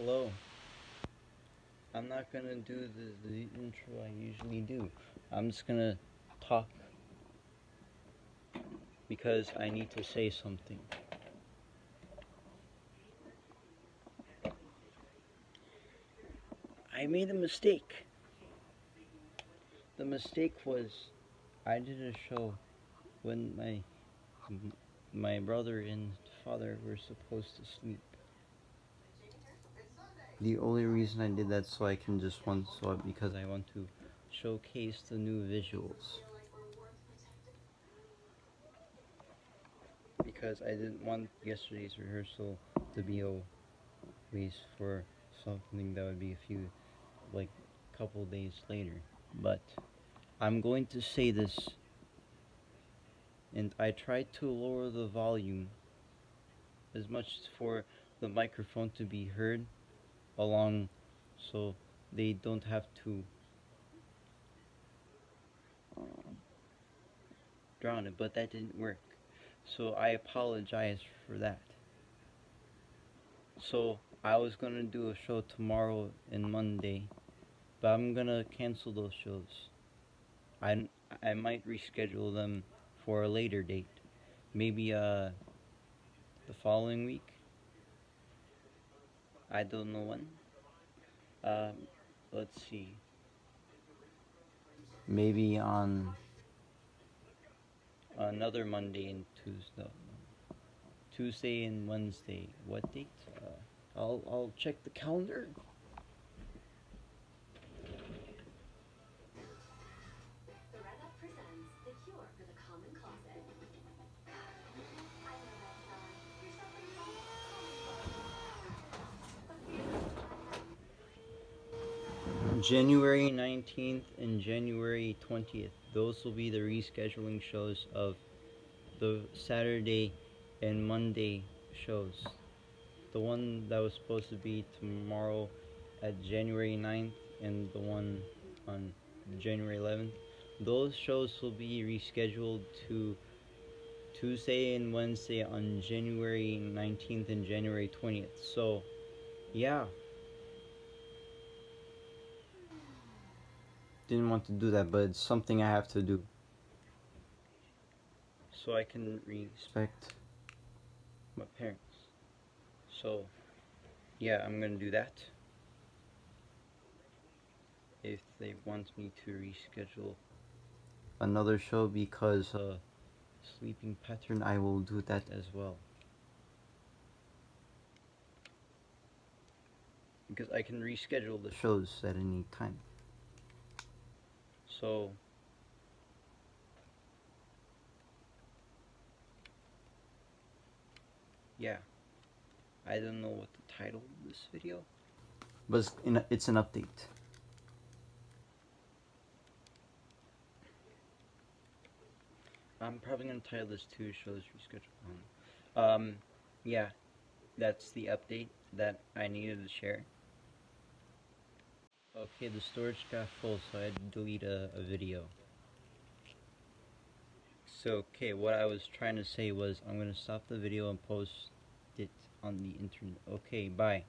Hello. I'm not gonna do the, the intro I usually do. I'm just gonna talk because I need to say something. I made a mistake. The mistake was I did a show when my my brother and father were supposed to sleep. The only reason I did that so I can just want so because I want to showcase the new visuals. Because I didn't want yesterday's rehearsal to be a waste for something that would be a few like couple days later. But I'm going to say this and I tried to lower the volume as much for the microphone to be heard along so they don't have to um, drown it but that didn't work. So I apologize for that. So I was gonna do a show tomorrow and Monday but I'm gonna cancel those shows. I, I might reschedule them for a later date. Maybe uh the following week I don't know when. Um, let's see. Maybe on another Monday and Tuesday. Tuesday and Wednesday. What date? Uh, I'll I'll check the calendar. January 19th and January 20th. Those will be the rescheduling shows of the Saturday and Monday shows. The one that was supposed to be tomorrow at January 9th and the one on January 11th. Those shows will be rescheduled to Tuesday and Wednesday on January 19th and January 20th. So, yeah. Didn't want to do that, but it's something I have to do. So I can respect my parents. So, yeah, I'm gonna do that. If they want me to reschedule another show because uh, sleeping pattern, I will do that as well. Because I can reschedule the shows at any time. So yeah, I don't know what the title of this video, but it's, a, it's an update. I'm probably gonna title this too. shows rescheduled. Um, yeah, that's the update that I needed to share. Okay, the storage got full, so I had to delete a, a video. So, okay, what I was trying to say was I'm going to stop the video and post it on the internet. Okay, bye.